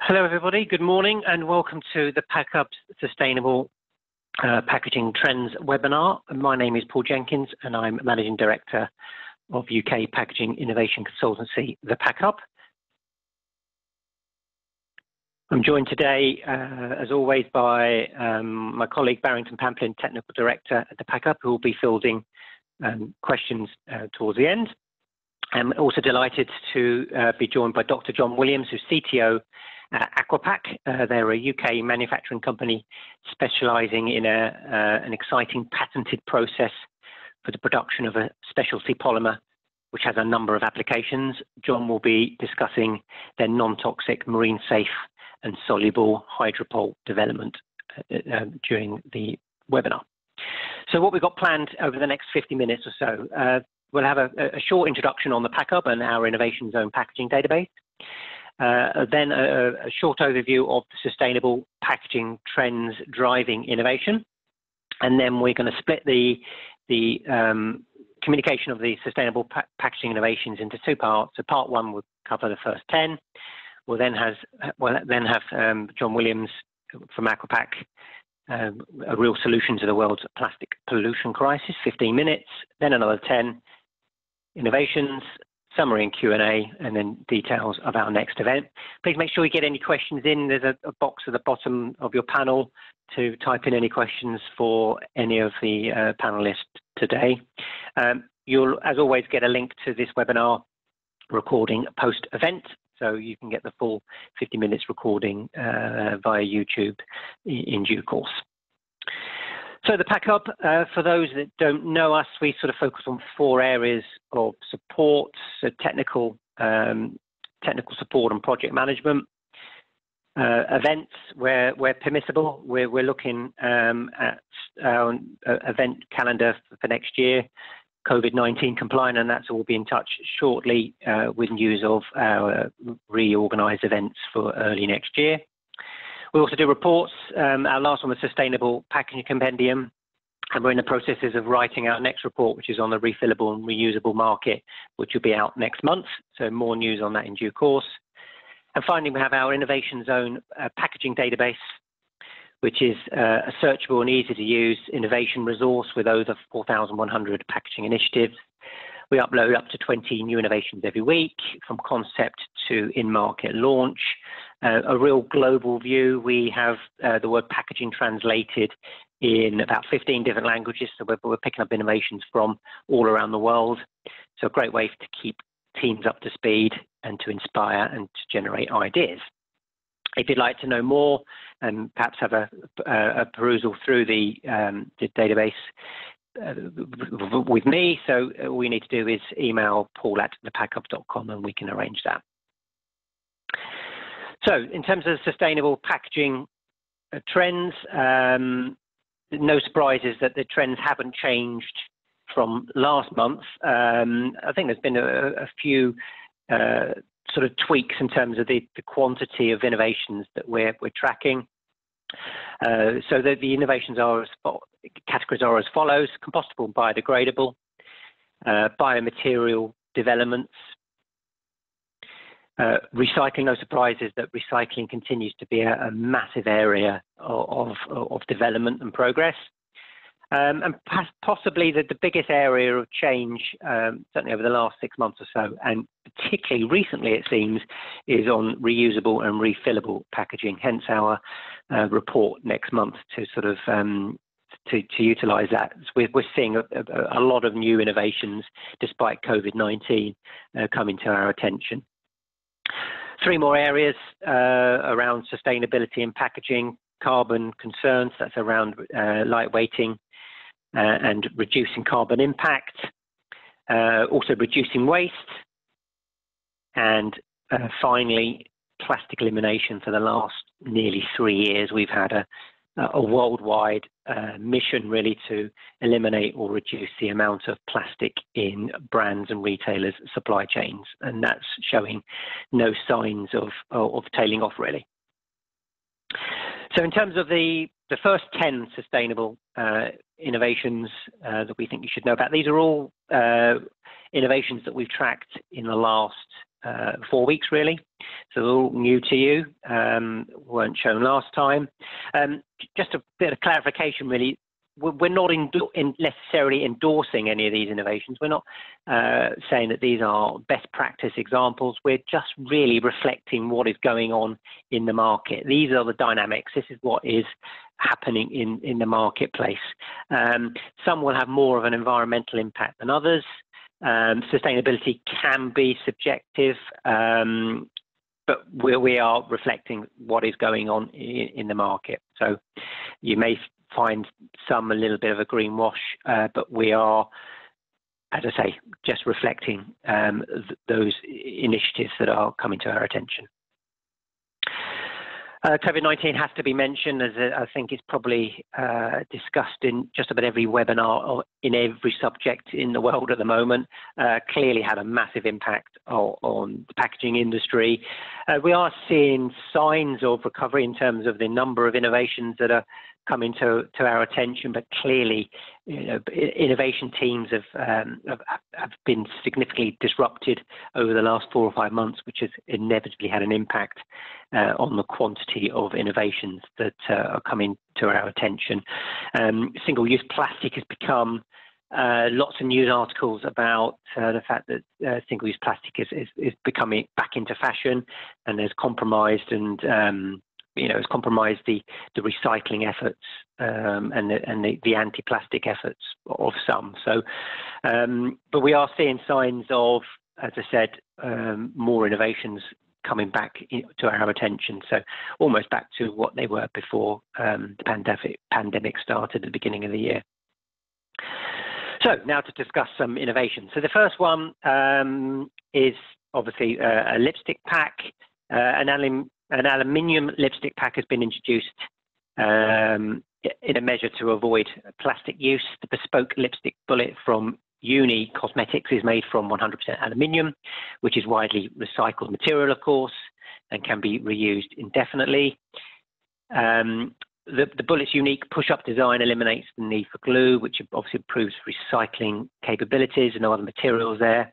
Hello, everybody. Good morning, and welcome to the PackHub Sustainable uh, Packaging Trends webinar. My name is Paul Jenkins, and I'm Managing Director of UK Packaging Innovation Consultancy, the PackHub. I'm joined today, uh, as always, by um, my colleague, Barrington Pamplin, Technical Director at the PackHub, who will be fielding um, questions uh, towards the end. I'm also delighted to be joined by Dr. John Williams, who's CTO Uh, at Aquapak. Uh, they're a UK manufacturing company specializing in a uh, an exciting patented process for the production of a specialty polymer, which has a number of applications. John will be discussing their non-toxic, marine safe, and soluble Hydropol development um, during the webinar. So what we've got planned over the next 50 minutes or so, we'll have a short introduction on the PackHub and our Innovation Zone packaging database. Uh, then a short overview of the sustainable packaging trends driving innovation. And then we're gonna split the um, communication of the sustainable packaging innovations into two parts. So part one will cover the first 10. We'll then have um, John Williams from Aquapak, um, a real solution to the world's plastic pollution crisis, 15 minutes, then another 10 innovations, summary and Q&A, and then details of our next event. Please make sure you get any questions in. There's a box at the bottom of your panel to type in any questions for any of the uh, panelists today. Um, you'll, as always, get a link to this webinar recording post-event, so you can get the full 50 minutes recording uh, via YouTube in due course. So the PackHub, uh, for those that don't know us, we sort of focus on four areas of support: so technical um, support and project management. Uh, events where permissible, we're looking um, at our uh, event calendar for next year, COVID-19 compliant, and that's all be in touch shortly with news of our reorganized events for early next year. We also do reports. Um, our last one was Sustainable Packaging Compendium, and we're in the processes of writing our next report, which is on the refillable and reusable market, which will be out next month. So more news on that in due course. And finally, we have our Innovation Zone uh, packaging database, which is uh, a searchable and easy-to-use innovation resource with over 4,100 packaging initiatives. We upload up to 20 new innovations every week, from concept to in-market launch. Uh, a real global view. We have uh, the word packaging translated in about 15 different languages, so we're picking up innovations from all around the world. So a great way to keep teams up to speed and to inspire and to generate ideas. If you'd like to know more and perhaps have a perusal through the um, database Uh, with me, so uh, all you need to do is email paul at thepackhub.com and we can arrange that. So in terms of sustainable packaging uh, trends, um, no surprises that the trends haven't changed from last month. Um, I think there's been a few sort of tweaks in terms of the quantity of innovations that we're tracking. Uh, so the innovations are categories are as follows: compostable and biodegradable, uh, biomaterial developments, uh, recycling. No surprises that recycling continues to be a massive area of development and progress. Um, and possibly the biggest area of change, um, certainly over the last six months or so, and particularly recently, it seems, is on reusable and refillable packaging, hence our uh, report next month to sort of um, to to utilize that. We're seeing a lot of new innovations despite COVID-19 uh, coming to our attention. Three more areas uh, around sustainability and packaging, carbon concerns, that's around lightweighting Uh, and reducing carbon impact, uh, also reducing waste, and uh, finally, plastic elimination. For the last nearly three years, we've had a worldwide mission really to eliminate or reduce the amount of plastic in brands and retailers' supply chains, and that's showing no signs of tailing off, really. So in terms of the the first 10 sustainable innovations that we think you should know about, these are all innovations that we've tracked in the last uh, four weeks really. So they're all new to you, um, weren't shown last time. Um, just a bit of clarification really, we're not in, necessarily endorsing any of these innovations. We're not uh, saying that these are best practice examples. We're just really reflecting what is going on in the market. These are the dynamics. This is what is happening in, in the marketplace. Um, some will have more of an environmental impact than others. Um, sustainability can be subjective, um, but we, are reflecting what is going on in, in, the market. So you may find some a little bit of a greenwash, uh, but we are, as I say, just reflecting um, th those initiatives that are coming to our attention. Uh, COVID-19 has to be mentioned as I think it's probably uh, discussed in just about every webinar or in every subject in the world at the moment. Uh, clearly had a massive impact on, on the packaging industry. Uh, we are seeing signs of recovery in terms of the number of innovations that are coming to, to our attention, but clearly, you know, innovation teams have, um, have, have been significantly disrupted over the last four or five months, which has inevitably had an impact uh, on the quantity of innovations that uh, are coming to our attention. Um, single-use plastic has become uh, lots of news articles about uh, the fact that uh, single-use plastic is, is, is, becoming back into fashion and there's compromised and um, you know, has compromised the, the recycling efforts um, and the, and the, the anti-plastic efforts of some. So, um, but we are seeing signs of, as I said, um, more innovations coming back to our attention. So almost back to what they were before um, the pandemic, pandemic started at the beginning of the year. So now to discuss some innovations. So the first one um, is obviously uh, a lipstick pack, uh, an an aluminium lipstick pack has been introduced um, in a measure to avoid plastic use. The bespoke lipstick bullet from Juni Cosmetics is made from 100% aluminium, which is widely recycled material, of course, and can be reused indefinitely. Um, the, the, bullet's unique push-up design eliminates the need for glue, which obviously improves recycling capabilities and no other materials there.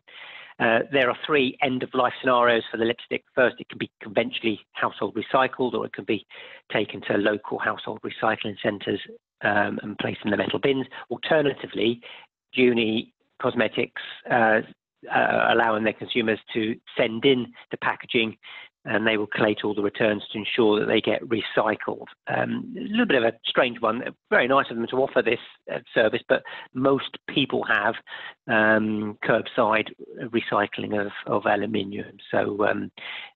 Uh, there are three end-of-life scenarios for the lipstick. First, it can be conventionally household recycled, or it can be taken to local household recycling centres um, and placed in the metal bins. Alternatively, Juni Cosmetics uh, uh, allowing their consumers to send in the packaging and they will collate all the returns to ensure that they get recycled. Um, a little bit of a strange one. Very nice of them to offer this uh, service, but most people have um, curbside recycling of, of aluminium. So um,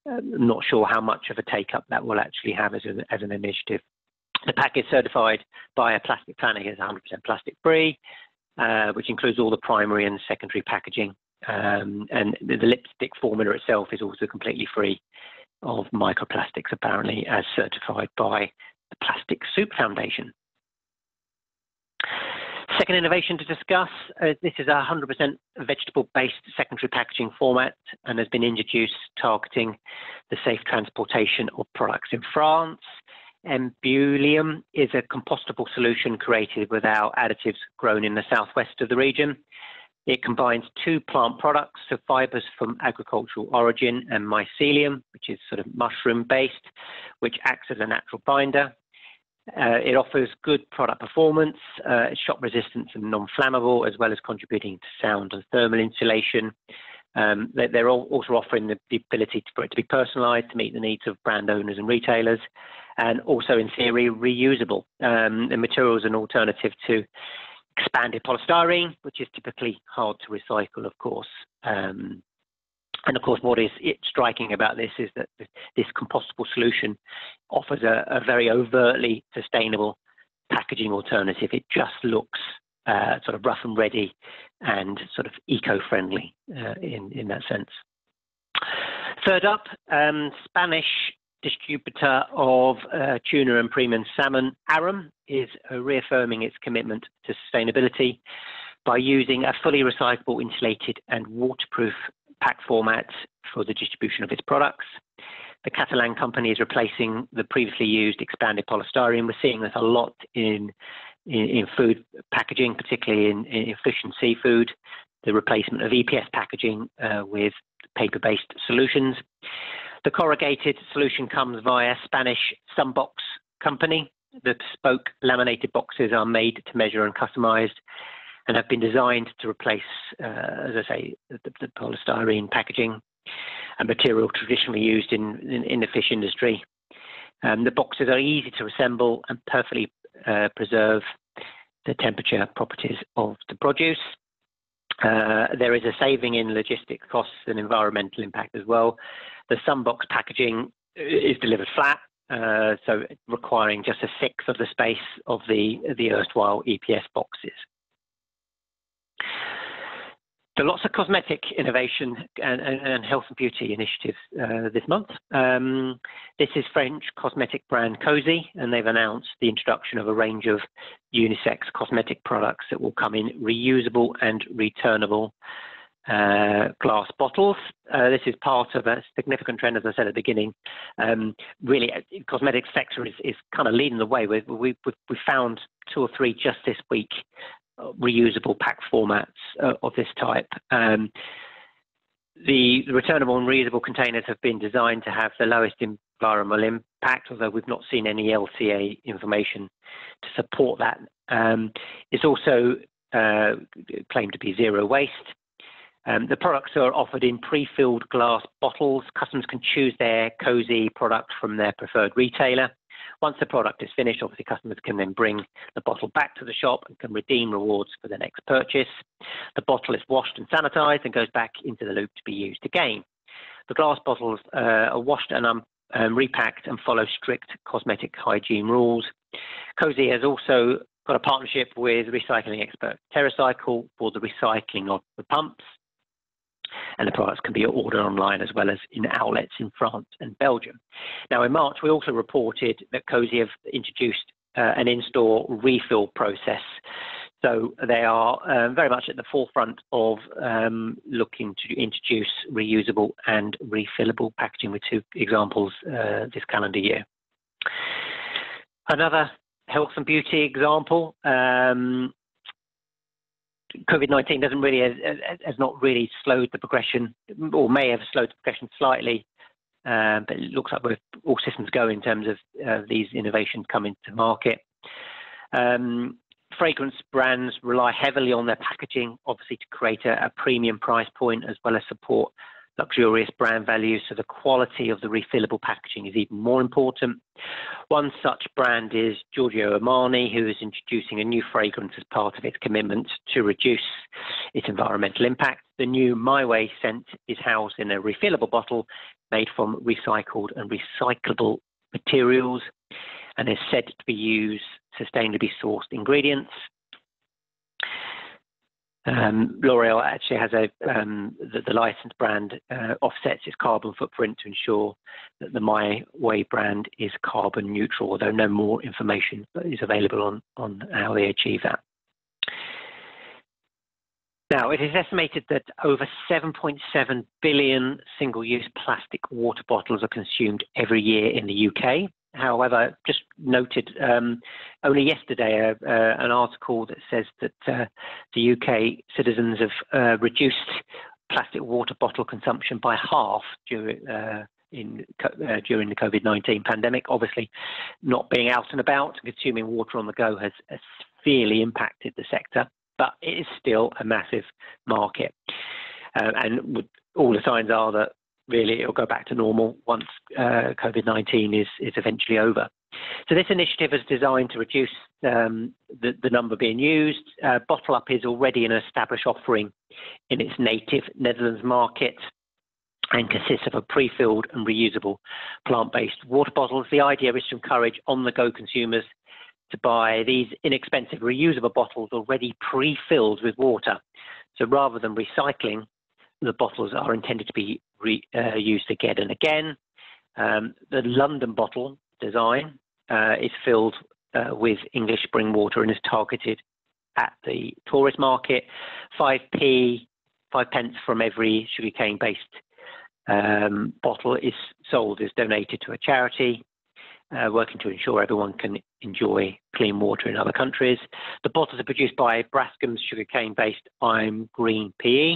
I'm not sure how much of a take up that will actually have as, a, as an initiative. The pack is certified by a Plastic Planet as 100% plastic free, uh, which includes all the primary and secondary packaging. Um, and the, the lipstick formula itself is also completely free of microplastics, apparently, as certified by the Plastic Soup Foundation. Second innovation to discuss, uh, this is a 100% vegetable-based secondary packaging format and has been introduced targeting the safe transportation of products in France. Embulium is a compostable solution created without additives grown in the southwest of the region. It combines two plant products, so fibers from agricultural origin and mycelium, which is sort of mushroom based, which acts as a natural binder. Uh, it offers good product performance, uh, shock resistance and non-flammable, as well as contributing to sound and thermal insulation. Um, they're also offering the, the ability for it to be personalized to meet the needs of brand owners and retailers, and also in theory reusable. Um, the material is an alternative to expanded polystyrene, which is typically hard to recycle, of course. Um, and of course, what is striking about this is that this compostable solution offers a, a very overtly sustainable packaging alternative. It just looks uh, sort of rough and ready and sort of eco-friendly uh, in, in that sense. Third up, um, Spanish distributor of uh, tuna and premium salmon, Aram, is reaffirming its commitment to sustainability by using a fully recyclable, insulated, and waterproof pack format for the distribution of its products. The Catalan company is replacing the previously used expanded polystyrene. We're seeing this a lot in in, in food packaging, particularly in, in fish and seafood. the replacement of EPS packaging uh, with paper-based solutions. The corrugated solution comes via Spanish Sunbox company. The bespoke laminated boxes are made to measure and customized and have been designed to replace, uh, as I say, the, the, polystyrene packaging, a material traditionally used in, in, in the fish industry. Um, the boxes are easy to assemble and perfectly uh, preserve the temperature properties of the produce. Uh, there is a saving in logistics costs and environmental impact as well. The Sunbox packaging is delivered flat, uh, so requiring just a sixth of the space of the, the erstwhile EPS boxes. So lots of cosmetic innovation and, and, and health and beauty initiatives uh, this month. Um, this is French cosmetic brand Cozie, and they've announced the introduction of a range of unisex cosmetic products that will come in reusable and returnable uh, glass bottles. Uh, this is part of a significant trend, as I said at the beginning. Um, really, uh, cosmetic sector is, is kind of leading the way. We've, we, we found two or three just this week reusable pack formats uh, of this type. Um, the, the, returnable and reusable containers have been designed to have the lowest environmental impact, although we've not seen any LCA information to support that. Um, it's also uh, claimed to be zero waste. Um, the products are offered in pre-filled glass bottles. Customers can choose their Cozie product from their preferred retailer. Once the product is finished, obviously customers can then bring the bottle back to the shop and can redeem rewards for their next purchase. The bottle is washed and sanitized and goes back into the loop to be used again. The glass bottles uh, are washed and um, um, repacked and follow strict cosmetic hygiene rules. Cozie has also got a partnership with recycling expert TerraCycle for the recycling of the pumps and the products can be ordered online as well as in outlets in France and Belgium. Now, in March, we also reported that Cozie have introduced uh, an in-store refill process. So they are um, very much at the forefront of um, looking to introduce reusable and refillable packaging with two examples uh, this calendar year. Another health and beauty example um, COVID-19 doesn't really has, has, not really slowed the progression, or may have slowed the progression slightly, um, but it looks like we're all systems go in terms of uh, these innovations coming to market. Um, fragrance brands rely heavily on their packaging, obviously, to create a, a premium price point as well as support luxurious brand values, so the quality of the refillable packaging is even more important. One such brand is Giorgio Armani, who is introducing a new fragrance as part of its commitment to reduce its environmental impact. The new My Way scent is housed in a refillable bottle made from recycled and recyclable materials and is said to be used sustainably sourced ingredients. Um, L'Oreal actually has a um, the, the, licensed brand uh, offsets its carbon footprint to ensure that the My Way brand is carbon neutral, although no more information is available on, on how they achieve that. Now, it is estimated that over 7.7 billion single-use plastic water bottles are consumed every year in the UK. However, just noted um, only yesterday uh, uh, an article that says that uh, the UK citizens have uh, reduced plastic water bottle consumption by half during uh, in uh, during the COVID-19 pandemic. Obviously, not being out and about and consuming water on the go has, has severely impacted the sector, but it is still a massive market. and all the signs are that really it'll go back to normal once uh, COVID-19 is, is eventually over. So this initiative is designed to reduce um, the, the, number being used. Uh, Bottle Up is already an established offering in its native Netherlands market and consists of a pre-filled and reusable plant-based water bottles. The idea is to encourage on-the-go consumers to buy these inexpensive reusable bottles already pre-filled with water. So rather than recycling, the bottles are intended to be re, uh, used again and again. Um, the London bottle design uh, is filled uh, with English spring water and is targeted at the tourist market. 5p, 5 pence from every sugarcane based um, bottle is sold, is donated to a charity. uh, working to ensure everyone can enjoy clean water in other countries. The bottles are produced by Braskem's sugarcane-based I'm Green PE,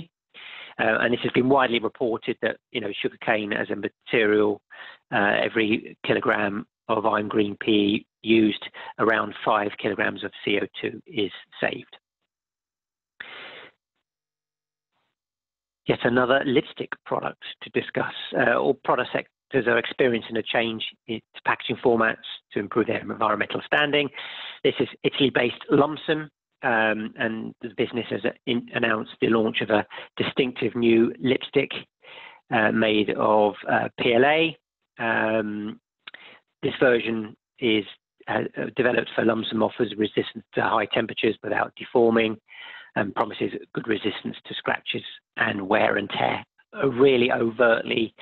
uh, and this has been widely reported that you know sugarcane as a material, uh, every kilogram of I'm Green PE used, around five kilograms of CO2 is saved. Yet another lipstick product to discuss. Uh, all product sectors are experiencing a change in packaging formats to improve their environmental standing. This is Italy-based Lumson, um, and the business has in, announced the launch of a distinctive new lipstick uh, made of uh, PLA. Um, this version is uh, developed for Lumson offers resistance to high temperatures without deforming and promises good resistance to scratches and wear and tear. A really overtly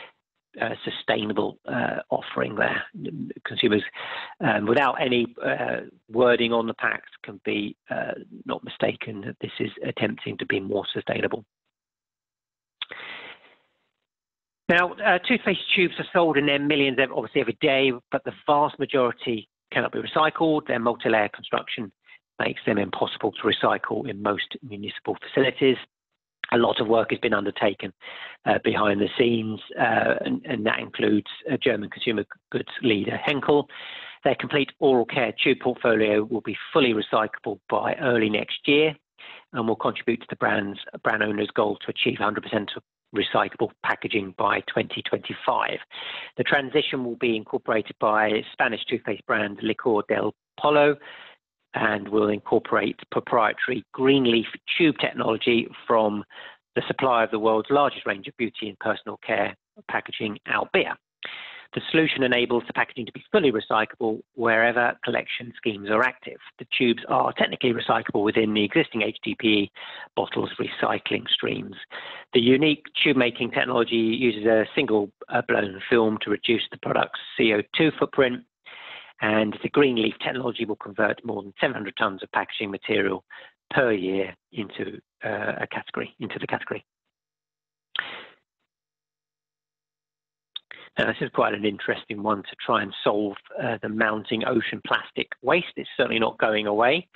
uh, sustainable uh, offering there. Consumers, um, without any uh, wording on the packs, can be uh, not mistaken that this is attempting to be more sustainable. Now, uh, toothpaste tubes are sold in their millions, obviously every day, but the vast majority cannot be recycled. Their multi-layer construction makes them impossible to recycle in most municipal facilities a lot of work has been undertaken uh, behind the scenes, uh, and, and, that includes German consumer goods leader Henkel. Their complete oral care tube portfolio will be fully recyclable by early next year and will contribute to the brand's brand owner's goal to achieve 100% recyclable packaging by 2025. The transition will be incorporated by Spanish toothpaste brand Licor del Polo, and will incorporate proprietary Greenleaf tube technology from the supplier of the world's largest range of beauty and personal care packaging, Albéa. The solution enables the packaging to be fully recyclable wherever collection schemes are active. The tubes are technically recyclable within the existing HDPE bottles recycling streams. The unique tube making technology uses a single uh, blown film to reduce the product's CO2 footprint and the Greenleaf technology will convert more than 700 tons of packaging material per year into uh, a category, into the category. Now, this is quite an interesting one to try and solve uh, the mounting ocean plastic waste. It's certainly not going away.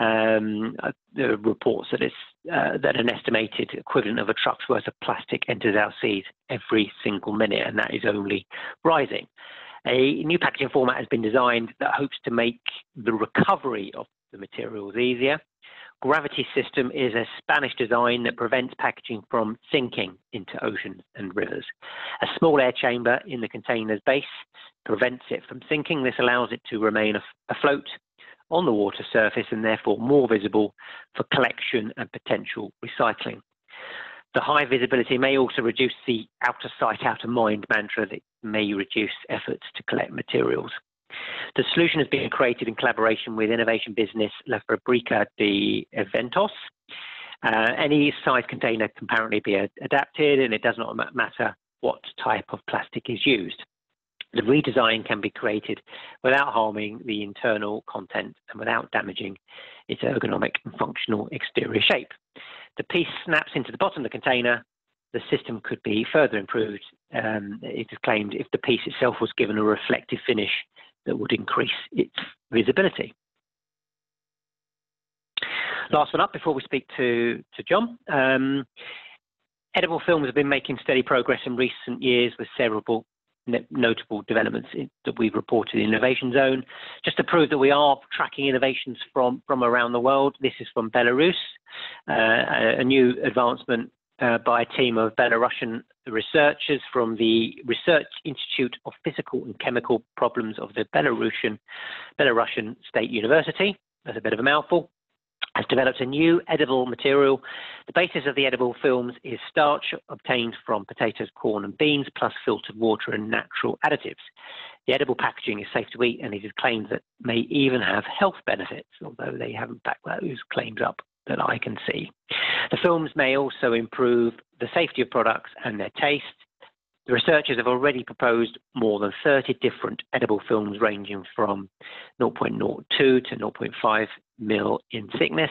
Um, uh, are reports that, it's, uh, that an estimated equivalent of a truck's worth of plastic enters our seas every single minute, and that is only rising. A new packaging format has been designed that hopes to make the recovery of the materials easier. Gravity System is a Spanish design that prevents packaging from sinking into oceans and rivers. A small air chamber in the container's base prevents it from sinking. This allows it to remain afloat on the water surface and therefore more visible for collection and potential recycling. The high visibility may also reduce the out of sight, out of mind mantra that may reduce efforts to collect materials. The solution has been created in collaboration with innovation business La Fabrica de Eventos. Uh, any size container can apparently be adapted and it does not matter what type of plastic is used. The redesign can be created without harming the internal content and without damaging its ergonomic and functional exterior shape. The piece snaps into the bottom of the container. The system could be further improved, um, it is claimed, if the piece itself was given a reflective finish that would increase its visibility. Last one up before we speak to, to John. Um, edible films have been making steady progress in recent years with several notable developments that we've reported in Innovation Zone. Just to prove that we are tracking innovations from, from around the world, this is from Belarus, uh, a new advancement uh, by a team of Belarusian researchers from the Research Institute of Physical and Chemical Problems of the Belarusian, Belarusian State University. That's a bit of a mouthful has developed a new edible material. The basis of the edible films is starch obtained from potatoes, corn, and beans, plus filtered water and natural additives. The edible packaging is safe to eat, and it is claimed that may even have health benefits, although they haven't backed those claims up that I can see. The films may also improve the safety of products and their taste. The researchers have already proposed more than 30 different edible films ranging from 0.02 to 0.5 mil in thickness,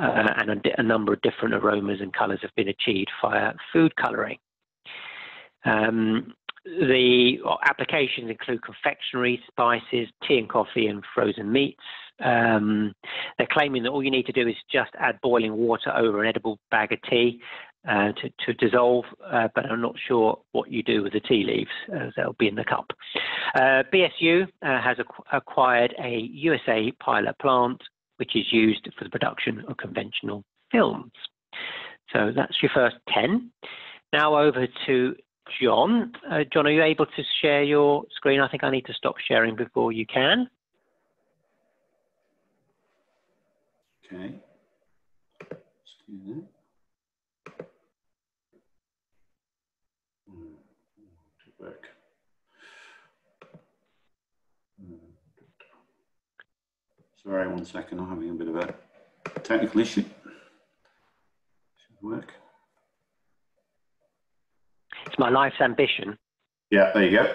uh, and a, a, number of different aromas and colours have been achieved via food colouring. Um, the applications include confectionery, spices, tea and coffee, and frozen meats. Um, they're claiming that all you need to do is just add boiling water over an edible bag of tea uh, to, to, dissolve, uh, but I'm not sure what you do with the tea leaves, as they'll be in the cup. Uh, BSU uh, has acquired a USA pilot plant, which is used for the production of conventional films. So that's your first 10. Now over to John. Uh, John, are you able to share your screen? I think I need to stop sharing before you can. Okay. Hmm. work. Hmm. Sorry, one second, I'm having a bit of a technical issue. Should work. It's my life's ambition. Yeah, there you go.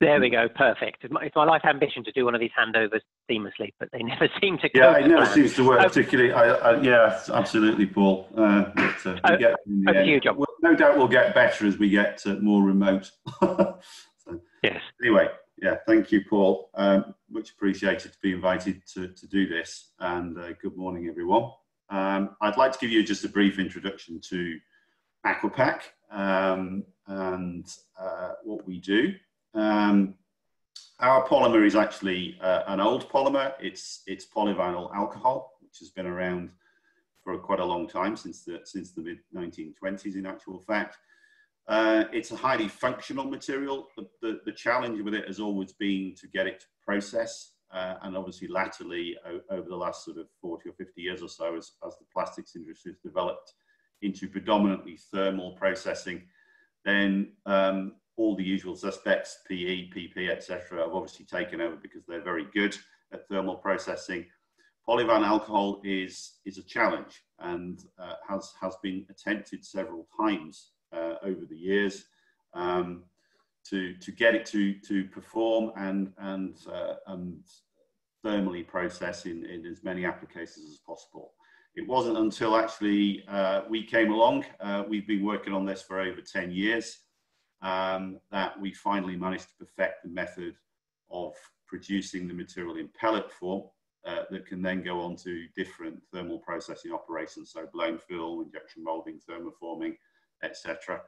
There we go, perfect. It's my, it's my life ambition to do one of these handovers seamlessly, but they never seem to. Yeah, it never plan. seems to work particularly. I, I, yeah, absolutely, Paul. Uh, but, uh, oh, get, over you, John. We'll, no doubt we'll get better as we get uh, more remote. so, yes. Anyway, yeah, thank you, Paul. Um, much appreciated to be invited to, to do this, and uh, good morning, everyone. Um, I'd like to give you just a brief introduction to Aquapak um, and uh, what we do. Um, our polymer is actually uh, an old polymer. It's, it's polyvinyl alcohol, which has been around for quite a long time, since the, since the mid 1920s in actual fact. Uh, it's a highly functional material. The, the, the, challenge with it has always been to get it to process. Uh, and obviously latterly, over the last sort of 40 or 50 years or so, as, as the plastics industry has developed into predominantly thermal processing, then um, all the usual suspects, PE, PP, etc., have obviously taken over because they're very good at thermal processing. Polyvinyl alcohol is, is a challenge and uh, has, has been attempted several times uh, over the years um, to, to get it to, to perform and, and, uh, and thermally process in, in as many applications as possible. It wasn't until actually uh, we came along, uh, we've been working on this for over 10 years, um, that we finally managed to perfect the method of producing the material in pellet form uh, that can then go on to different thermal processing operations, so blown film, injection molding, thermoforming, etc.,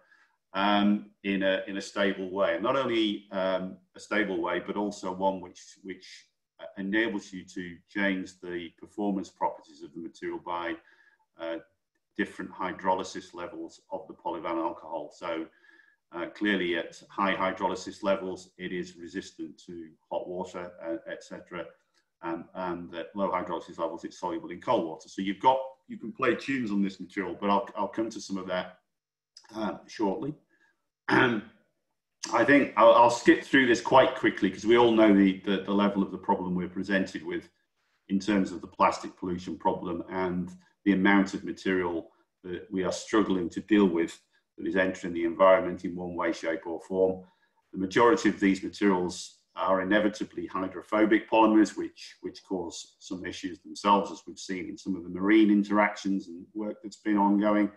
um, in, a, in a stable way. And not only um, a stable way, but also one which, which enables you to change the performance properties of the material by uh, different hydrolysis levels of the polyvinyl alcohol. So uh, clearly at high hydrolysis levels, it is resistant to hot water, uh, etc. And, and at low hydrolysis levels, it's soluble in cold water. So you've got, you can play tunes on this material, but I'll, I'll come to some of that uh, shortly. I think I'll, I'll, skip through this quite quickly because we all know the, the, the, level of the problem we're presented with in terms of the plastic pollution problem and the amount of material that we are struggling to deal with that is entering the environment in one way, shape or form. The majority of these materials are inevitably hydrophobic polymers, which, which cause some issues themselves, as we've seen in some of the marine interactions and work that's been ongoing.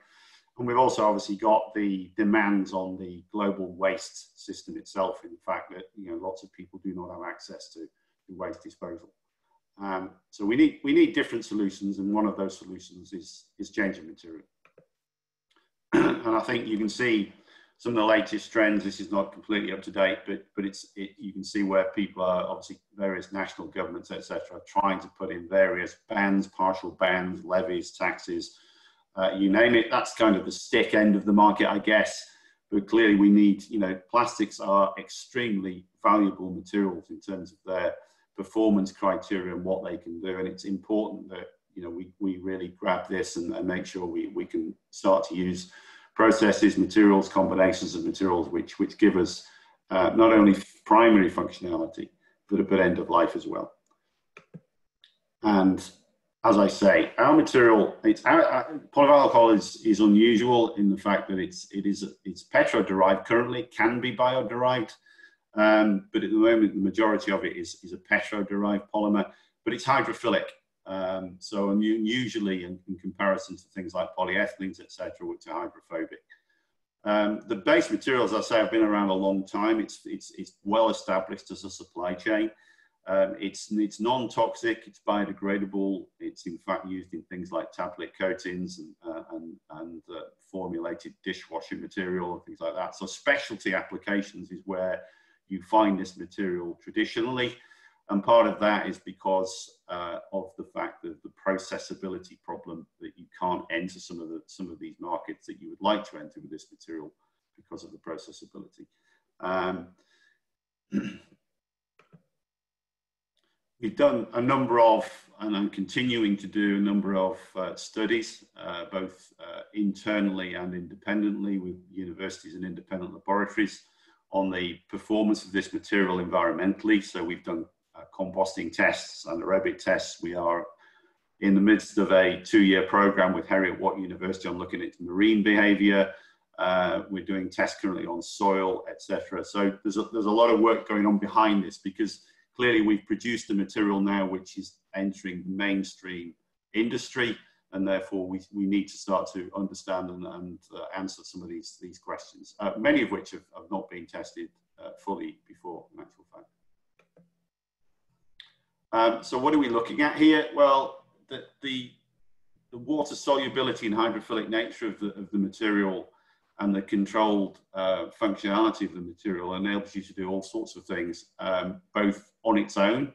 And we've also obviously got the demands on the global waste system itself, in the fact that you know lots of people do not have access to, to waste disposal. Um, so we need we need different solutions, and one of those solutions is is changing material. and I think you can see some of the latest trends. This is not completely up to date, but but it's it, you can see where people are obviously various national governments etc. trying to put in various bans, partial bans, levies, taxes uh, you name it. That's kind of the stick end of the market, I guess. But clearly, we need, you know, plastics are extremely valuable materials in terms of their performance criteria and what they can do. And it's important that, you know, we, we really grab this and, and make sure we, we can start to use processes, materials, combinations of materials, which, which give us uh, not only primary functionality, but, but end of life as well. And as I say, our material, it's our, our, polyvinyl alcohol is, is unusual in the fact that it's it is it's petro derived currently, can be bio derived, um, but at the moment the majority of it is is a petro derived polymer, but it's hydrophilic. Um, so usually in, in, comparison to things like polyethylenes, etc., which are hydrophobic. Um, the base materials, as I say, have been around a long time. It's, it's, it's well established as a supply chain. Um, it's it's non-toxic, it's biodegradable. It's in fact used in things like tablet coatings and, uh, and, and uh, formulated dishwashing material and things like that. So specialty applications is where you find this material traditionally. And part of that is because uh, of the fact that the processability problem that you can't enter some of the some of these markets that you would like to enter with this material because of the processability. Um, we've done a number of, and I'm continuing to do a number of uh, studies, uh, both uh, internally and independently with universities and independent laboratories on the performance of this material environmentally. So we've done composting tests and aerobic tests. We are in the midst of a two-year program with Heriot-Watt University on looking at marine behavior. Uh, we're doing tests currently on soil, etc. So there's a, there's a lot of work going on behind this because clearly we've produced the material now which is entering mainstream industry and therefore we, we need to start to understand and, and uh, answer some of these, these questions, uh, many of which have, have not been tested uh, fully before in actual fact. Um, so what are we looking at here? Well, the, the, the, water solubility and hydrophilic nature of the, of the material and the controlled uh, functionality of the material enables you to do all sorts of things, um, both on its own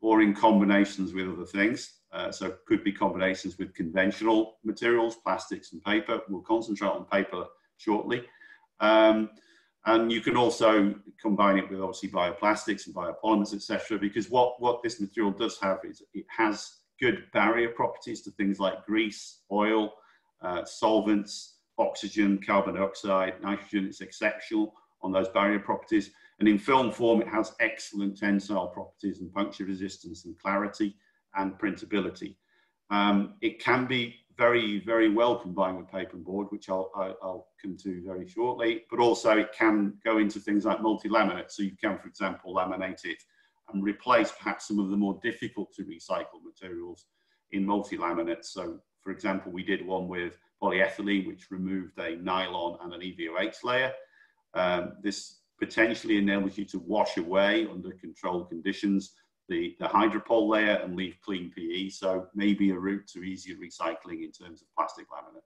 or in combinations with other things. Uh, so could be combinations with conventional materials, plastics and paper. We'll concentrate on paper shortly. Um, and you can also combine it with obviously bioplastics and biopolymers, etc. Because what, what this material does have is it has good barrier properties to things like grease, oil, uh, solvents, oxygen, carbon dioxide, nitrogen. It's exceptional on those barrier properties. And in film form, it has excellent tensile properties and puncture resistance and clarity and printability. Um, it can be very, very well combined with paper and board, which I'll, I'll come to very shortly, but also it can go into things like multi-laminate. So you can, for example, laminate it and replace perhaps some of the more difficult to recycle materials in multi-laminate. So for example, we did one with polyethylene, which removed a nylon and an EVOH layer. Um, this potentially enables you to wash away under controlled conditions the, the hydropol layer and leave clean PE. So maybe a route to easier recycling in terms of plastic laminate.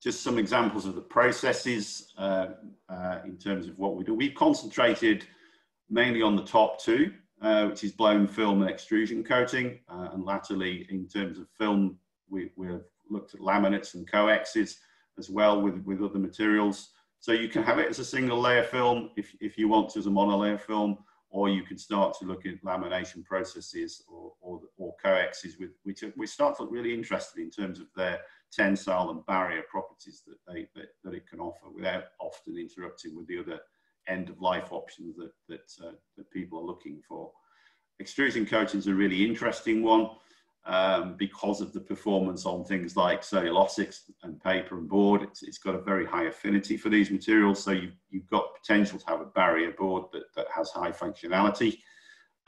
Just some examples of the processes uh, uh, in terms of what we do. We've concentrated mainly on the top two, uh, which is blown film and extrusion coating. Uh, and latterly, in terms of film, we, we've looked at laminates and coexes as well with, with other materials. So you can have it as a single layer film if, if you want to as a monolayer film, or you can start to look at lamination processes or, or, or coexes with which we start to look really interested in terms of their tensile and barrier properties that they that, that it can offer without often interrupting with the other end of life options that that, uh, that people are looking for. Extrusion coating is a really interesting one um, because of the performance on things like cellulosics and paper and board. It's, it's got a very high affinity for these materials, so you've, you've got potential to have a barrier board that, that has high functionality.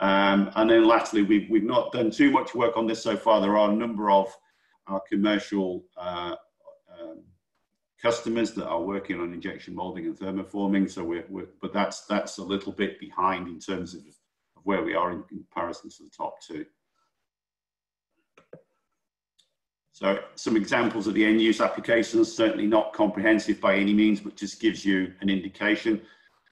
Um, and then lastly, we've, we've not done too much work on this so far. There are a number of our commercial uh, um, customers that are working on injection molding and thermoforming. So we're, we're, but that's, that's a little bit behind in terms of, of where we are in comparison to the top two. So some examples of the end use applications, certainly not comprehensive by any means, but just gives you an indication.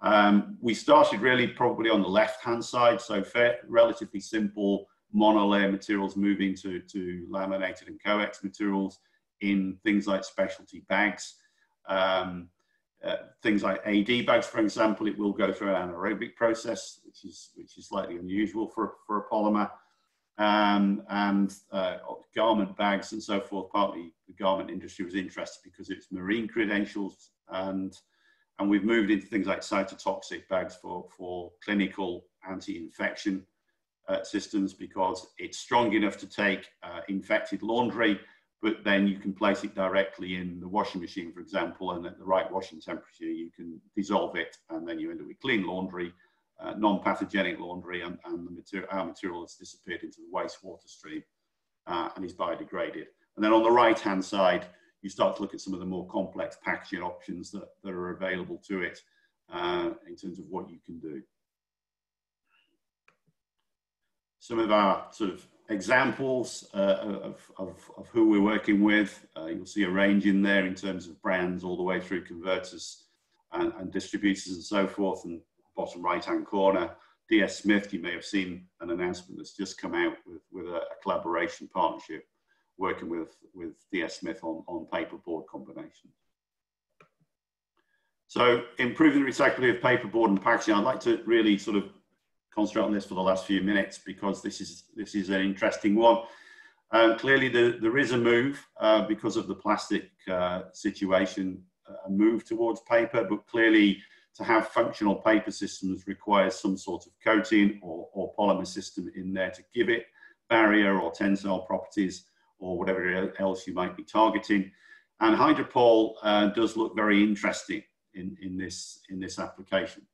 Um, we started really probably on the left-hand side, so fair, relatively simple monolayer materials moving to, to laminated and coex materials in things like specialty bags. Um, uh, things like AD bags, for example, it will go through an anaerobic process, which is, which is slightly unusual for, for a polymer um, and uh, garment bags and so forth. Partly the garment industry was interested because it's marine credentials and and we've moved into things like cytotoxic bags for, for clinical anti-infection uh, systems because it's strong enough to take uh, infected laundry, but then you can place it directly in the washing machine, for example, and at the right washing temperature, you can dissolve it and then you end up with clean laundry uh, non-pathogenic laundry and, and the material, our material has disappeared into the wastewater stream uh, and is biodegraded. And then on the right-hand side, you start to look at some of the more complex packaging options that, that are available to it uh, in terms of what you can do. Some of our sort of examples uh, of, of, of, who we're working with. Uh, you'll see a range in there in terms of brands all the way through converters and, and distributors and so forth. And bottom right hand corner, DS Smith, you may have seen an announcement that's just come out with, with a, a collaboration partnership working with, with DS Smith on, on paperboard combinations. So improving the recyclability of paperboard and packaging, I'd like to really sort of concentrate on this for the last few minutes because this is, this is an interesting one. Um, clearly, the, there is a move uh, because of the plastic uh, situation, a move towards paper, but clearly to have functional paper systems requires some sort of coating or, or polymer system in there to give it barrier or tensile properties or whatever else you might be targeting. And Hydropol uh, does look very interesting in, in, this, in this application.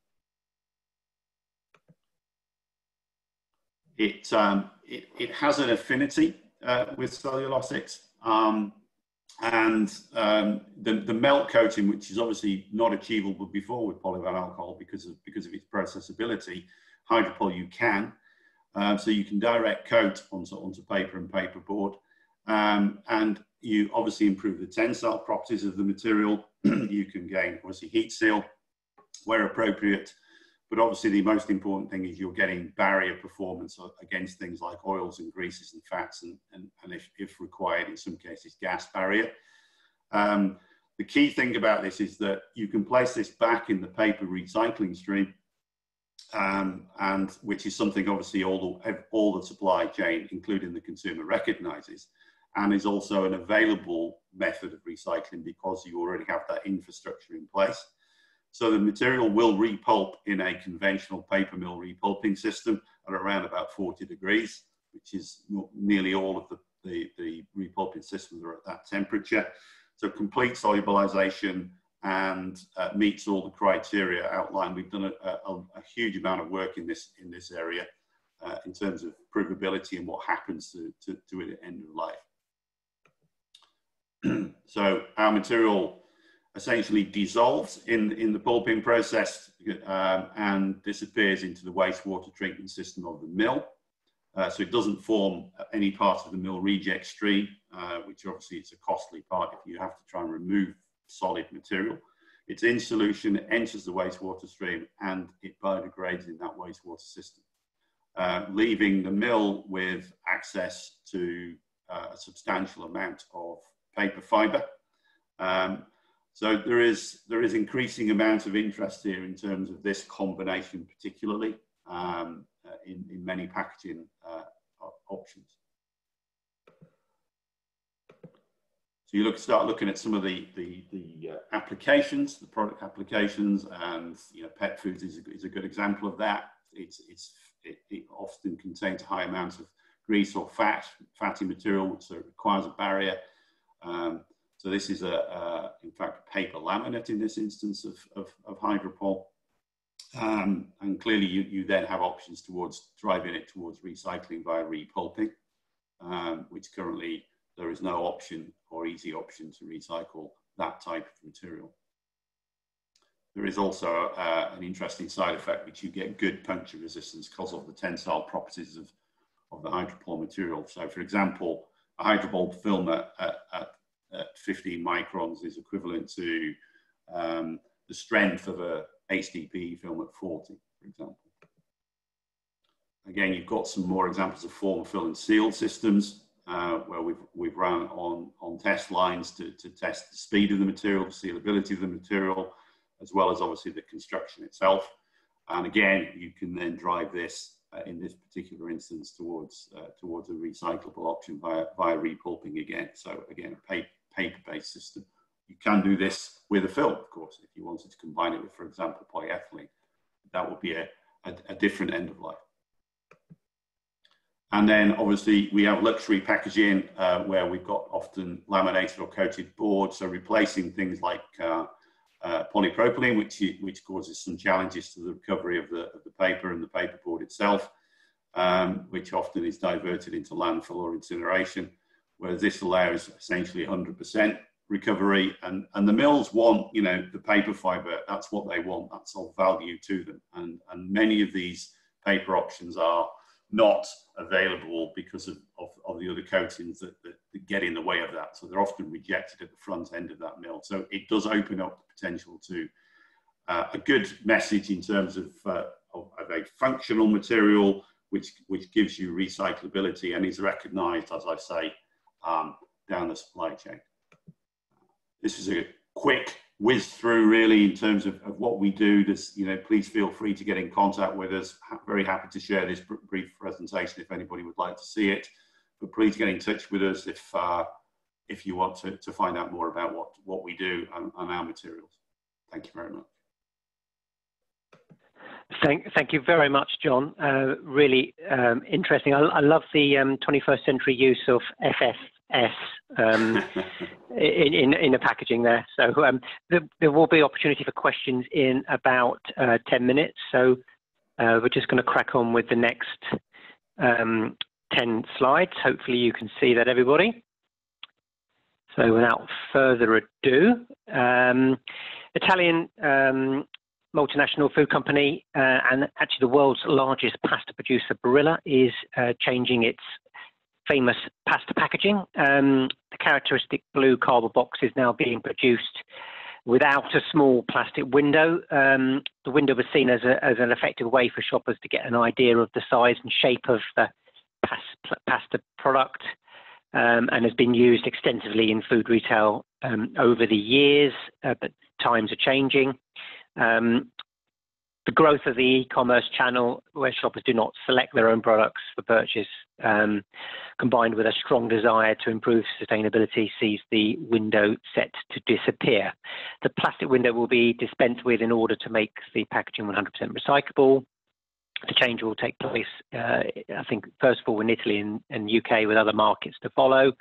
It, um, it, it, has an affinity uh, with cellulosics. Um, and um, the, the melt coating, which is obviously not achievable before with polyvinyl alcohol because of, because of its processability, Hydropol you can. Uh, so you can direct coat onto, onto paper and paperboard. Um, and you obviously improve the tensile properties of the material. you can gain obviously heat seal where appropriate. But obviously the most important thing is you're getting barrier performance against things like oils and greases and fats and, and, and if, if required, in some cases, gas barrier. Um, the key thing about this is that you can place this back in the paper recycling stream um, and which is something obviously all the, all the supply chain, including the consumer, recognizes and is also an available method of recycling because you already have that infrastructure in place. So the material will repulp in a conventional paper mill repulping system at around about 40 degrees, which is nearly all of the, the, the repulping systems are at that temperature. So complete solubilization and uh, meets all the criteria outlined. We've done a, a, a, huge amount of work in this, in this area uh, in terms of provability and what happens to, to, to it at end of life. so our material essentially dissolves in, in the pulping process um, and disappears into the wastewater treatment system of the mill. Uh, so it doesn't form any part of the mill reject stream, uh, which obviously it's a costly part if you have to try and remove solid material. It's in solution, it enters the wastewater stream and it biodegrades in that wastewater system, uh, leaving the mill with access to uh, a substantial amount of paper fiber. Um, so there is, there is increasing amount of interest here in terms of this combination particularly um, uh, in, in many packaging uh, options. So you look, start looking at some of the, the, the uh, applications, the product applications, and you know, pet foods is a, is a good example of that. It's, it's, it, it often contains high amounts of grease or fat, fatty material, so it requires a barrier. Um, so this is a, a, in fact, paper laminate in this instance of, of, of Hydropol. Um, and clearly you, you then have options towards driving it towards recycling via repulping, um, which currently there is no option or easy option to recycle that type of material. There is also uh, an interesting side effect, which you get good puncture resistance because of the tensile properties of, of the Hydropol material. So for example, a Hydropol film at, at, at at 15 microns is equivalent to um, the strength of a HDPE film at 40, for example. Again, you've got some more examples of form, fill, and seal systems uh, where we've, we've run on, on test lines to, to test the speed of the material, the sealability of the material, as well as obviously the construction itself. And again, you can then drive this uh, in this particular instance towards uh, towards a recyclable option via via repulping again. So again, a paper paper-based system. You can do this with a film, of course, if you wanted to combine it with, for example, polyethylene. That would be a, a, a different end of life. And then obviously we have luxury packaging uh, where we've got often laminated or coated board. So replacing things like uh, uh, polypropylene, which, which causes some challenges to the recovery of the, of the paper and the paperboard itself, um, which often is diverted into landfill or incineration whereas this allows essentially 100% recovery and, and the mills want, you know, the paper fiber, that's what they want, that's of value to them. And, and many of these paper options are not available because of, of, of the other coatings that, that, that, get in the way of that. So they're often rejected at the front end of that mill. So it does open up the potential to uh, a good message in terms of, uh, of, of, a functional material which, which gives you recyclability and is recognized, as I say, um, down the supply chain. This is a quick whiz through really in terms of, of what we do. You know, please feel free to get in contact with us. Very happy to share this brief presentation if anybody would like to see it. But please get in touch with us if uh, if you want to, to find out more about what, what we do and, and our materials. Thank you very much. Thank, thank you very much, John. Uh, really um, interesting. I, I, love the um, 21st century use of FS S um, in, in, in the packaging there. So um, there, there, will be opportunity for questions in about uh, 10 minutes. So uh, we're just going to crack on with the next um, 10 slides. Hopefully you can see that, everybody. So without further ado, um, Italian um, multinational food company uh, and actually the world's largest pasta producer, Barilla, is uh, changing its famous pasta packaging. Um, the characteristic blue cardboard box is now being produced without a small plastic window. Um, the window was seen as, a, as, an effective way for shoppers to get an idea of the size and shape of the pasta product um, and has been used extensively in food retail um, over the years, uh, but times are changing. Um, the growth of the e-commerce channel where shoppers do not select their own products for purchase um, combined with a strong desire to improve sustainability sees the window set to disappear. The plastic window will be dispensed with in order to make the packaging 100% recyclable. The change will take place, uh, I think, first of all in Italy and, and UK with other markets to follow.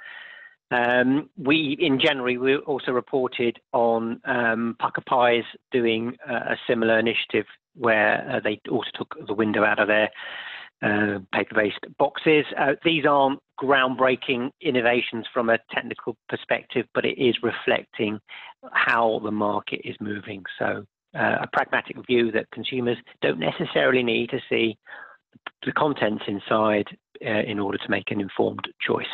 Um, we, in January, we also reported on um, Pukka Pies doing uh, a similar initiative where uh, they also took the window out of their uh, paper-based boxes. Uh, these aren't groundbreaking innovations from a technical perspective, but it is reflecting how the market is moving. So uh, a pragmatic view that consumers don't necessarily need to see the contents inside uh, in order to make an informed choice.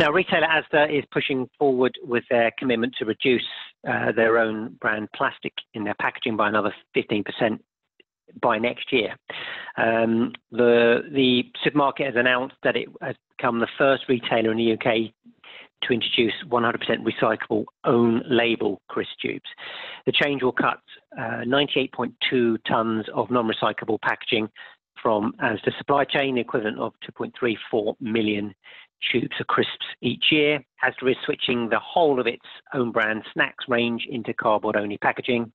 Now, retailer Asda is pushing forward with their commitment to reduce uh, their own brand plastic in their packaging by another 15% by next year. Um, the, the supermarket has announced that it has become the first retailer in the UK to introduce 100% recyclable own label crisp tubes. The change will cut uh, 98.2 tonnes of non recyclable packaging from Asda supply chain, the equivalent of 2.34 million tubes of crisps each year. Asda is switching the whole of its own brand snacks range into cardboard only packaging.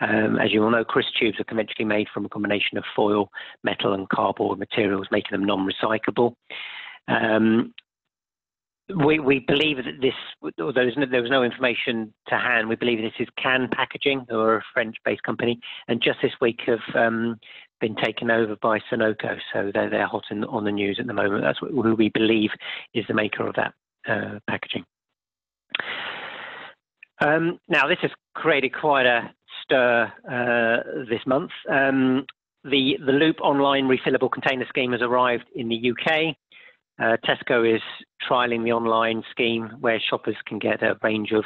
Um, as you all know, crisp tubes are conventionally made from a combination of foil, metal, and cardboard materials, making them non recyclable. Um, we, we believe that this, although no, there was no information to hand, we believe this is Can Packaging, who are a French-based company, and just this week have um, been taken over by Sonoco, so they're they're hot in, on the news at the moment. That's what, who we believe is the maker of that uh, packaging. Um, now, this has created quite a stir uh, this month. Um, the the Loop online refillable container scheme has arrived in the UK. Uh, Tesco is trialing the online scheme where shoppers can get a range of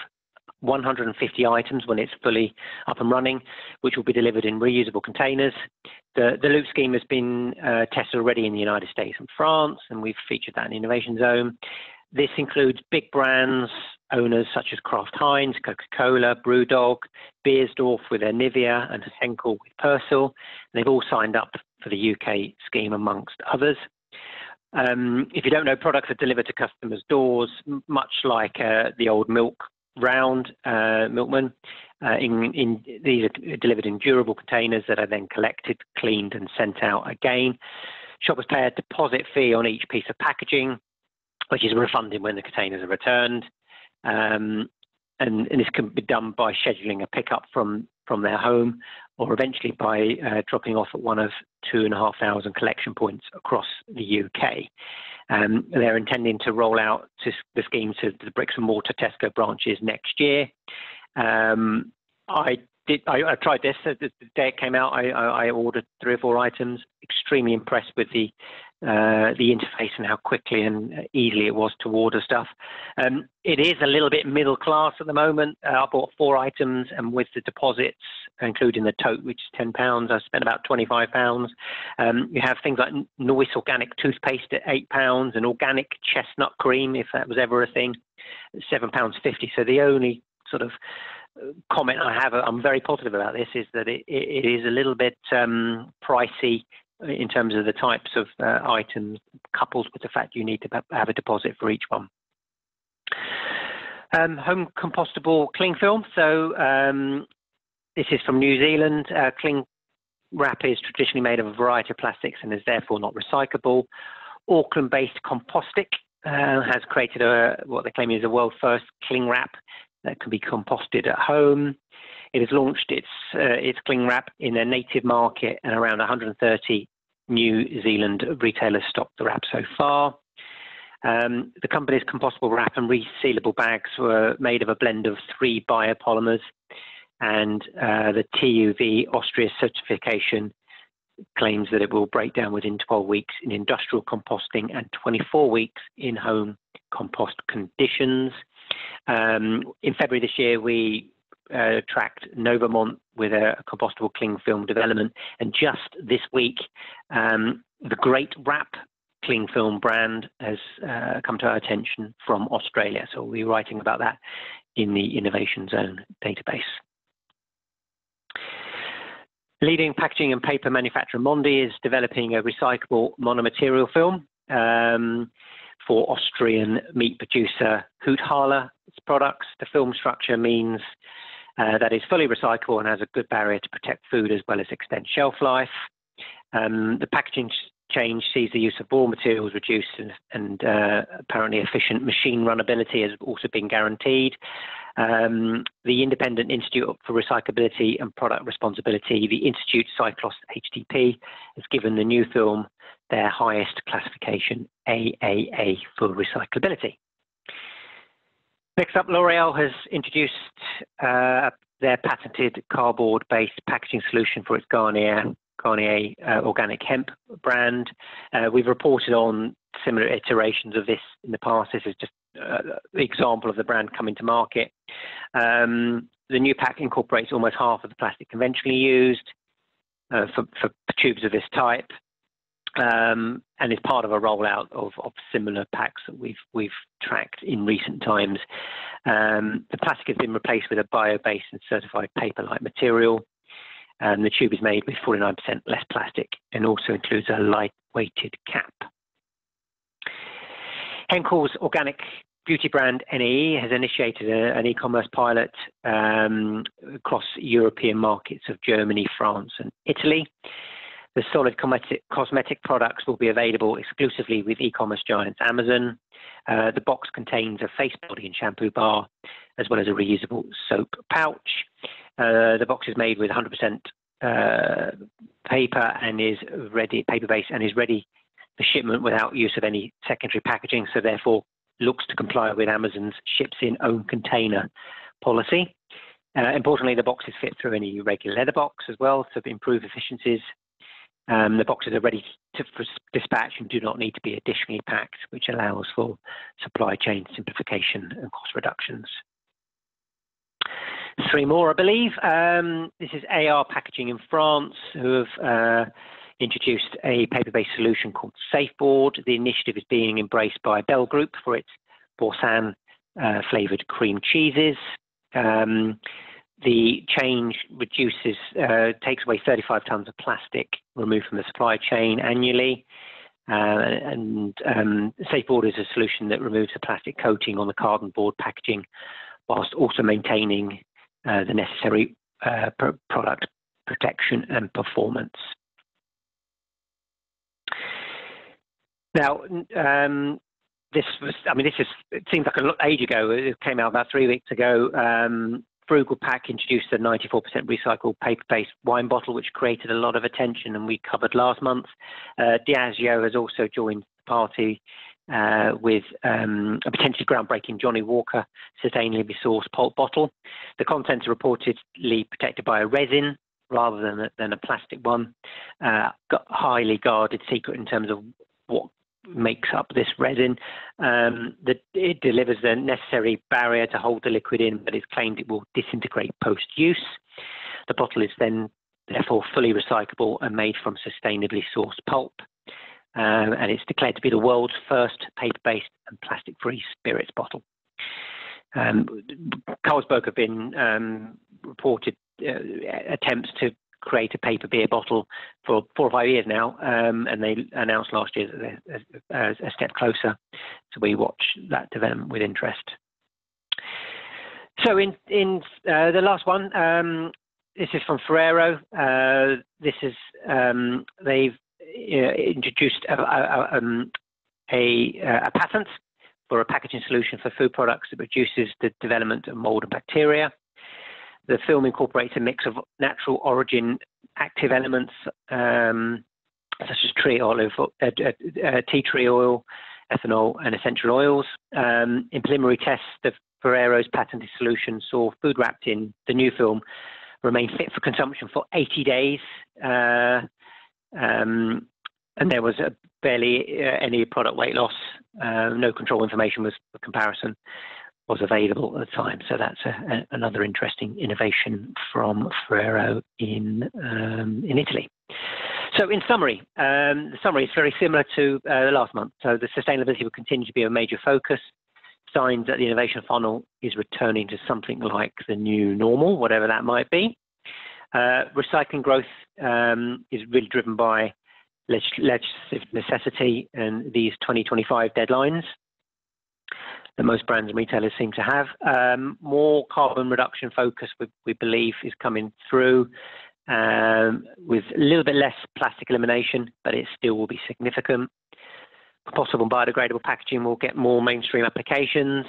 150 items when it's fully up and running, which will be delivered in reusable containers. The, the Loop scheme has been uh, tested already in the United States and France, and we've featured that in the Innovation Zone. This includes big brands, owners such as Kraft Heinz, Coca-Cola, Brewdog, Beiersdorf with their Nivea, and Henkel with Persil. They've all signed up for the UK scheme amongst others. Um, if you don't know, products are delivered to customers' doors, much like uh, the old milk round uh, milkman. Uh, in, in, these are delivered in durable containers that are then collected, cleaned, and sent out again. Shoppers pay a deposit fee on each piece of packaging, which is refunded when the containers are returned. Um, and, and, this can be done by scheduling a pickup from from their home or eventually by uh, dropping off at one of two and a half thousand collection points across the UK. Um, they're intending to roll out the scheme to the bricks and mortar Tesco branches next year. Um, I did. I, I, tried this the day it came out. I, I, ordered three or four items. Extremely impressed with the uh, the interface and how quickly and easily it was to order stuff. Um, it is a little bit middle class at the moment. Uh, I bought four items, and with the deposits, including the tote, which is ten pounds, I spent about twenty five pounds. Um, you have things like Noyce organic toothpaste at eight pounds, and organic chestnut cream, if that was ever a thing, seven pounds fifty. So the only sort of uh, comment I have, I'm very positive about this, is that it, it is a little bit um, pricey in terms of the types of uh, items, coupled with the fact you need to have a deposit for each one. Um, home compostable cling film. So um, this is from New Zealand. Uh, cling wrap is traditionally made of a variety of plastics and is therefore not recyclable. Auckland-based Compostic uh, has created a, what they claim is a world first cling wrap that can be composted at home. It has launched its uh, its cling wrap in their native market, and around 130 New Zealand retailers stocked the wrap so far. Um, the company's compostable wrap and resealable bags were made of a blend of three biopolymers, and uh, the TUV Austria certification claims that it will break down within 12 weeks in industrial composting and 24 weeks in home compost conditions. Um, in February this year, we uh, tracked Novamont with a, a, compostable cling film development, and just this week, um, the Great Wrap cling film brand has uh, come to our attention from Australia. So we'll be writing about that in the Innovation Zone database. Leading packaging and paper manufacturer Mondi is developing a recyclable monomaterial film. Um, for Austrian meat producer Hütthaler products. The film structure means uh, that is fully recyclable and has a good barrier to protect food as well as extend shelf life. Um, the packaging change sees the use of raw materials reduced and, and uh, apparently efficient machine runnability has also been guaranteed. Um, the Independent Institute for Recyclability and Product Responsibility, the Institute Cyclos HTP, has given the new film their highest classification, AAA, for recyclability. Next up, L'Oreal has introduced uh, their patented cardboard-based packaging solution for its Garnier Garnier uh, organic hemp brand. Uh, we've reported on similar iterations of this in the past. This is just uh, example of the brand coming to market. Um, the new pack incorporates almost half of the plastic conventionally used uh, for, for, tubes of this type um, and is part of a rollout of, of, similar packs that we've we've tracked in recent times. Um, the plastic has been replaced with a bio-based and certified paper-like material. And the tube is made with 49% less plastic and also includes a light-weighted cap. Henkel's organic beauty brand NAE has initiated a, an e-commerce pilot um, across European markets of Germany, France, and Italy. The solid cosmetic products will be available exclusively with e-commerce giants Amazon. Uh, the box contains a face body and shampoo bar, as well as a reusable soap pouch. Uh, the box is made with 100% uh, paper and is ready, paper based, and is ready for shipment without use of any secondary packaging. So therefore, looks to comply with Amazon's ships in own container policy. Uh, importantly, the boxes fit through any regular leather box as well to improve efficiencies um, the boxes are ready to dispatch and do not need to be additionally packed, which allows for supply chain simplification and cost reductions. Three more, I believe. Um, this is AR Packaging in France, who have uh, introduced a paper-based solution called SafeBoard. The initiative is being embraced by Bel Group for its Boursin uh, flavoured cream cheeses. Um, the change reduces, uh, takes away 35 tons of plastic removed from the supply chain annually. Uh, and um, SafeBoard is a solution that removes the plastic coating on the cardboard board packaging whilst also maintaining uh, the necessary uh, product protection and performance. Now, um, this was, I mean, this is, it seems like a an age ago. It came out about three weeks ago. Um, Frugalpac introduced a 94% recycled paper-based wine bottle, which created a lot of attention, and we covered last month. Uh, Diageo has also joined the party uh, with um, a potentially groundbreaking Johnnie Walker sustainably sourced pulp bottle. The contents are reportedly protected by a resin rather than a, than a plastic one. Uh, highly guarded secret in terms of what makes up this resin. Um, the, it delivers the necessary barrier to hold the liquid in, but it's claimed it will disintegrate post-use. The bottle is then therefore fully recyclable and made from sustainably sourced pulp. Um, and it's declared to be the world's first paper-based and plastic-free spirits bottle. Um, Carlsberg have been um, reported uh, attempts to create a paper beer bottle for four or five years now, um, and they announced last year that they're a, a step closer. So we watch that development with interest. So in in uh, the last one, um, this is from Ferrero. Uh, this is um, they've uh, introduced a, a, um, a, a, patent for a packaging solution for food products that reduces the development of mold and bacteria. The film incorporates a mix of natural origin active elements um, such as tree olive, uh, uh, uh, tea tree oil, ethanol, and essential oils. Um, in preliminary tests, the Ferrero's patented solution saw food wrapped in the new film remain fit for consumption for 80 days. Uh, um, and there was barely uh, any product weight loss. No control information was for comparison was available at the time. So that's a, a, another interesting innovation from Ferrero in um, in Italy. So in summary, um, the summary is very similar to uh, last month. So the sustainability will continue to be a major focus. Signs that the innovation funnel is returning to something like the new normal, whatever that might be. Uh, recycling growth um, is really driven by legislative necessity and these 2025 deadlines that most brands and retailers seem to have. Um, more carbon reduction focus, we, we believe, is coming through um, with a little bit less plastic elimination, but it still will be significant. Possible biodegradable packaging will get more mainstream applications.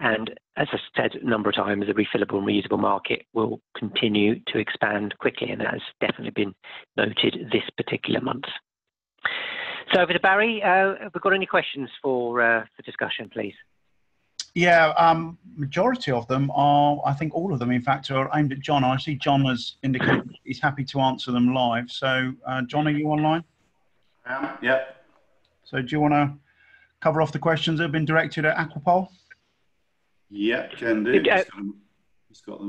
And as I said a number of times, the refillable and reusable market will continue to expand quickly, and that has definitely been noted this particular month. So over to Barry. Uh, have we got any questions for uh, for discussion, please? Yeah, um, majority of them are, I think all of them, in fact, are aimed at John. I see John has indicated he's happy to answer them live. So, uh, John, are you online? I Um, yeah. So, do you want to cover off the questions that have been directed at Aquapak? Yeah, can do. Uh,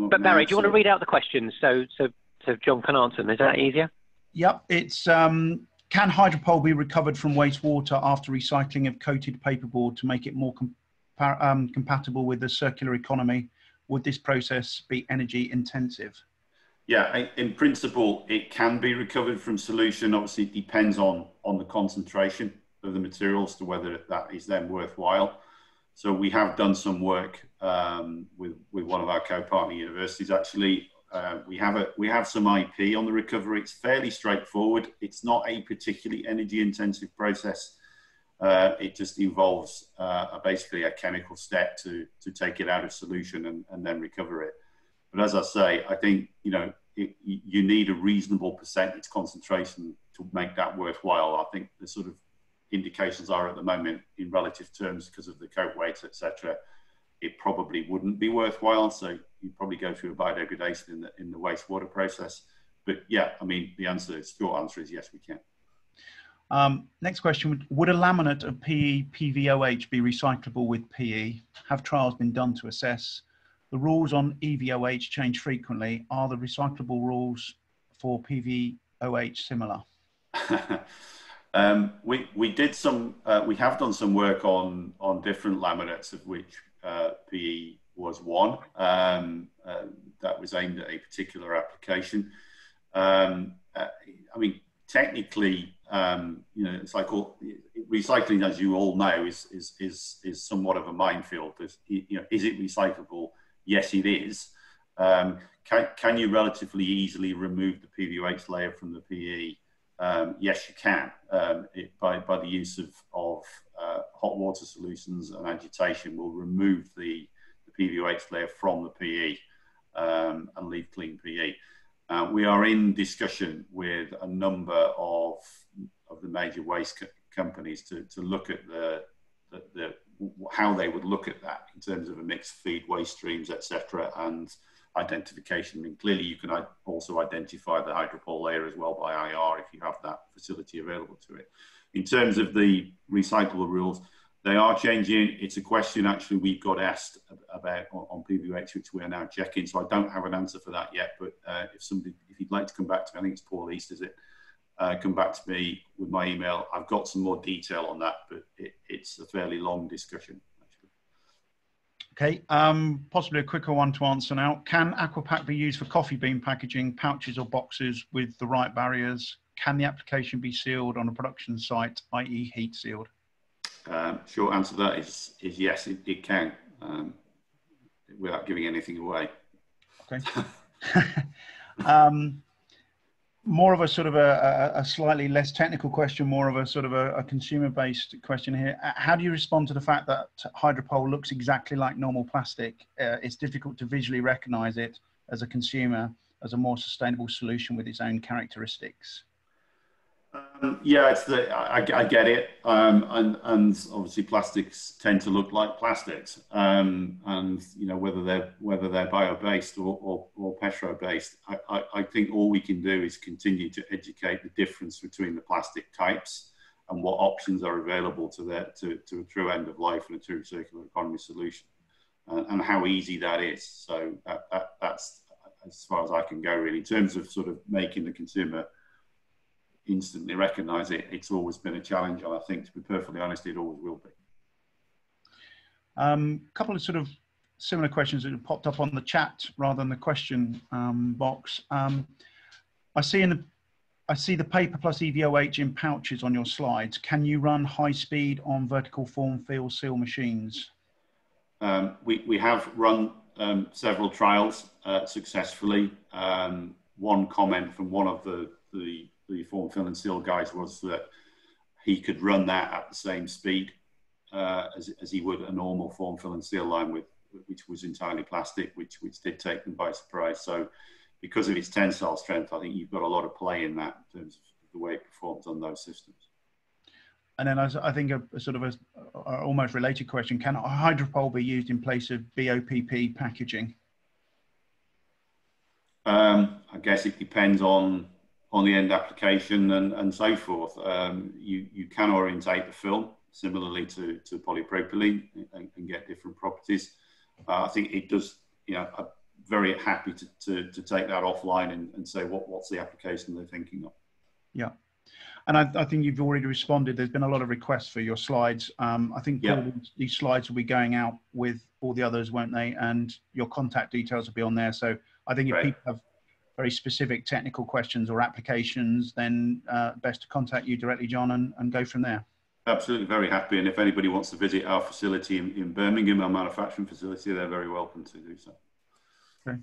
but Barry, now, do you so. want to read out the questions so so so John can answer them? Is that easier? Yep. It's um, can hydropol be recovered from wastewater after recycling of coated paperboard to make it more um, compatible with the circular economy? Would this process be energy intensive? Yeah, in principle, it can be recovered from solution. Obviously, it depends on, on the concentration of the materials to whether that is then worthwhile. So we have done some work um, with, with one of our co-partner universities actually uh, we have a we have some IP on the recovery. It's fairly straightforward. It's not a particularly energy intensive process. Uh, it just involves uh, a, basically a chemical step to to take it out of solution and, and then recover it. But as I say, I think you know it, you need a reasonable percentage concentration to make that worthwhile. I think the sort of indications are at the moment in relative terms because of the coat weights, etc it probably wouldn't be worthwhile. So you'd probably go through a biodegradation in the, in the wastewater process. But yeah, I mean, the answer is, short answer is yes, we can. Um, next question, would a laminate of PE PVOH be recyclable with PE? Have trials been done to assess? The rules on EVOH change frequently. Are the recyclable rules for PVOH similar? um, we, we did some, uh, we have done some work on, on different laminates of which PE was one um, uh, that was aimed at a particular application. Um, uh, I mean, technically, um, you know, it's like all, recycling, as you all know, is is is is somewhat of a minefield. Is, you know, is it recyclable? Yes, it is. Um, can, can you relatively easily remove the PVOH layer from the PE? Um, yes, you can um, it, by, by the use of, of uh, hot water solutions and agitation will remove the, the PVOH layer from the PE. um, and leave clean PE. Uh, we are in discussion with a number of, of the major waste co companies to, to look at the, the, the, how they would look at that in terms of a mixed feed waste streams, etc., and identification. I mean, clearly you can also identify the hydropol layer as well by IR if you have that facility available to it. In terms of the recyclable rules, they are changing. It's a question actually we've got asked about on, on PVOH, which we are now checking. So I don't have an answer for that yet. But uh, if somebody, if you'd like to come back to me, I think it's Paul East, is it? Uh, come back to me with my email. I've got some more detail on that, but it, it's a fairly long discussion. Okay, um, possibly a quicker one to answer now. Can Aquapak be used for coffee bean packaging, pouches or boxes with the right barriers? Can the application be sealed on a production site, i.e. heat sealed? Um, short answer to that is, is yes, it, it can, um, without giving anything away. Okay. um, more of a sort of a, a, slightly less technical question, more of a sort of a, a consumer-based question here. How do you respond to the fact that Hydropol looks exactly like normal plastic? Uh, it's difficult to visually recognize it as a consumer as a more sustainable solution with its own characteristics. Um, yeah, it's the I, I get it, um, and and obviously plastics tend to look like plastics, um, and you know whether they're whether they're bio based or, or, or petro based. I, I, I, think all we can do is continue to educate the difference between the plastic types and what options are available to that to, to a true end of life and a true circular economy solution, and, and how easy that is. So that, that, that's as far as I can go really in terms of sort of making the consumer instantly recognise it, it's always been a challenge. And I think, to be perfectly honest, it always will be. A um, couple of sort of similar questions that have popped up on the chat rather than the question um, box. Um, I see in the I see the paper plus EVOH in pouches on your slides. Can you run high speed on vertical form fill seal machines? Um, we, we have run um, several trials uh, successfully. Um, one comment from one of the, the the form fill and seal guys was that he could run that at the same speed uh, as, as he would a normal form fill and seal line with which was entirely plastic, which which did take them by surprise. So because of its tensile strength, I think you've got a lot of play in that in terms of the way it performs on those systems. And then I, think a, a sort of a, a, almost related question: Can a hydropol be used in place of BOPP packaging? Um, I guess it depends on on the end application and, and so forth. Um, you, you can orientate the film similarly to, to polypropylene and, and get different properties. Uh, I think it does, you know, I'm very happy to, to, to take that offline and, and say what, what's the application they're thinking of. Yeah. And I, I, think you've already responded. There's been a lot of requests for your slides. Um, I think yeah. these slides will be going out with all the others, won't they? And your contact details will be on there. So I think if right. people have very specific technical questions or applications, then uh, best to contact you directly, John, and, and go from there. Absolutely, very happy. And if anybody wants to visit our facility in, in Birmingham, our manufacturing facility, they're very welcome to do so. Okay.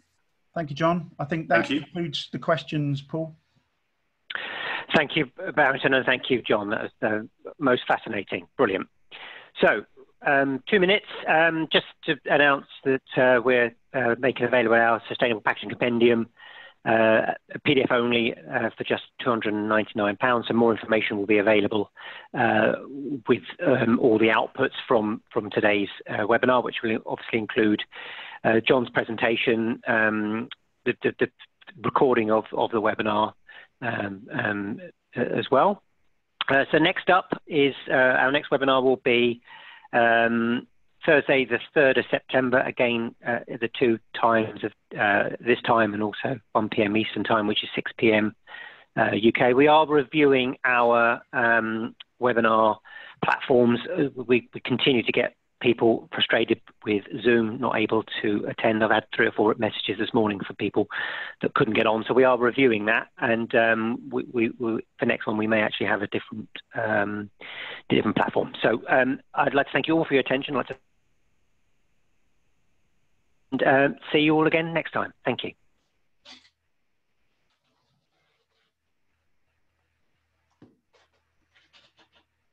Thank you, John. I think that concludes the questions, Paul. Thank you, Barrington, and thank you, John. That was uh, most fascinating. Brilliant. So, um, two minutes um, just to announce that uh, we're uh, making available our Sustainable Packaging Compendium uh, PDF only uh, for just £299. And more information will be available uh, with um, all the outputs from, from today's uh, webinar, which will obviously include uh, John's presentation, um, the, the, the, recording of, of the webinar um, um as well. Uh, so next up is our next webinar will be um, Thursday, the 3rd of September, again, uh, the two times of uh, this time and also 1 p.m. Eastern Time, which is 6 p.m. Uh, UK. We are reviewing our um, webinar platforms. Uh, we, we, continue to get people frustrated with Zoom, not able to attend. I've had three or four messages this morning for people that couldn't get on. So we are reviewing that, and um, we, we, we, for next one we may actually have a different um, different platform. So um, I'd like to thank you all for your attention. I'd like to and uh, see you all again next time. Thank you.